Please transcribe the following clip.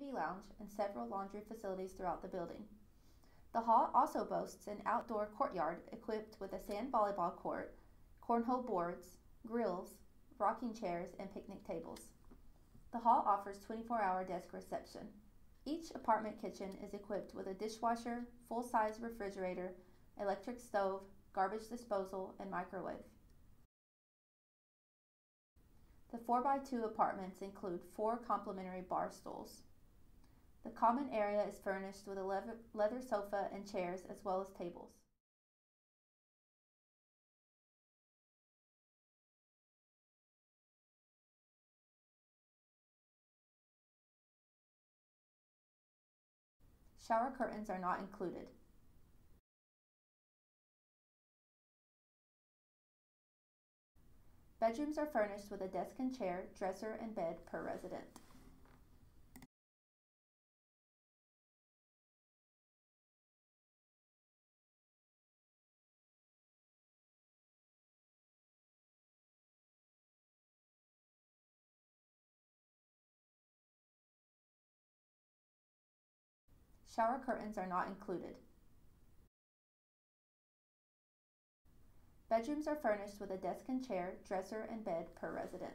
TV lounge, and several laundry facilities throughout the building. The hall also boasts an outdoor courtyard equipped with a sand volleyball court, cornhole boards, grills, rocking chairs, and picnic tables. The hall offers 24 hour desk reception. Each apartment kitchen is equipped with a dishwasher, full size refrigerator, electric stove, garbage disposal, and microwave. The 4x2 apartments include four complimentary bar stools. The common area is furnished with a leather, leather sofa and chairs as well as tables. Shower curtains are not included. Bedrooms are furnished with a desk and chair, dresser, and bed per resident. Shower curtains are not included. Bedrooms are furnished with a desk and chair, dresser, and bed per resident.